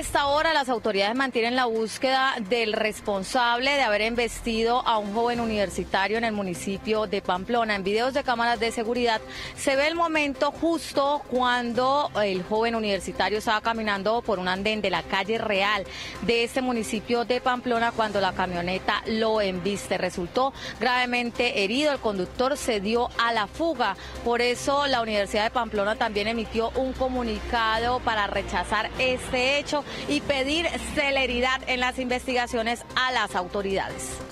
Esta hora las autoridades mantienen la búsqueda del responsable de haber embestido a un joven universitario en el municipio de Pamplona. En videos de cámaras de seguridad se ve el momento justo cuando el joven universitario estaba caminando por un andén de la calle real de este municipio de Pamplona cuando la camioneta lo embiste. Resultó gravemente herido, el conductor se dio a la fuga. Por eso la Universidad de Pamplona también emitió un comunicado para rechazar este hecho y pedir celeridad en las investigaciones a las autoridades.